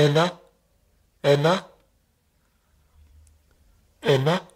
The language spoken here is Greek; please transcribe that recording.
ένα, ένα, ένα,